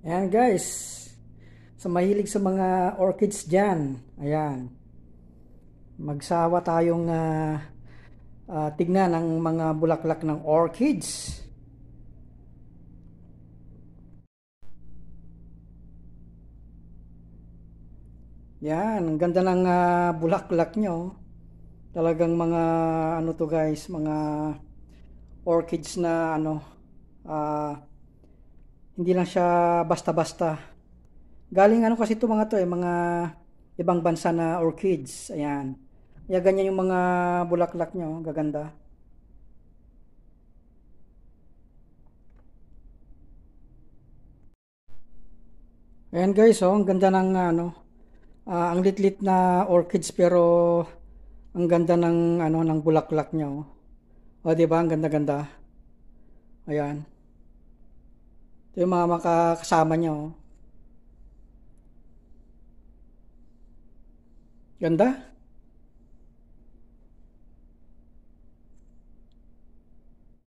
Ayan guys. Sa mahilig sa mga orchids dyan. Ayan. Magsawa tayong uh, uh, tignan ang mga bulaklak ng orchids. Yan, ang ganda ng uh, bulaklak nyo. Talagang mga ano to guys, mga orchids na ano uh, hindi lang siya basta-basta. Galing ano kasi ito mga to eh, mga ibang bansa na orchids. Ayan. Kaya ganyan yung mga bulaklak nyo, gaganda. Ayan guys, oh, ang ganda ng ano, uh, ang litlit na orchids pero ang ganda ng ano ng bulaklak niya oh. O di ba ang ganda-ganda. Ayan. Ito yung mga makakasama niya oh. Ganda.